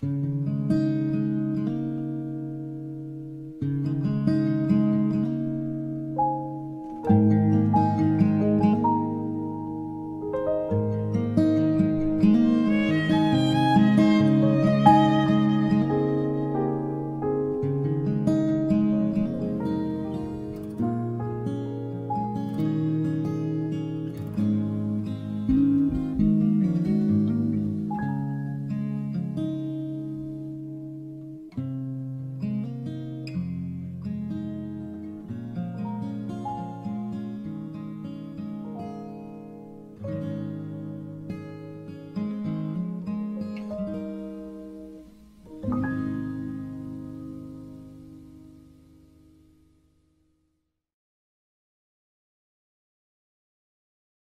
Mm-hmm.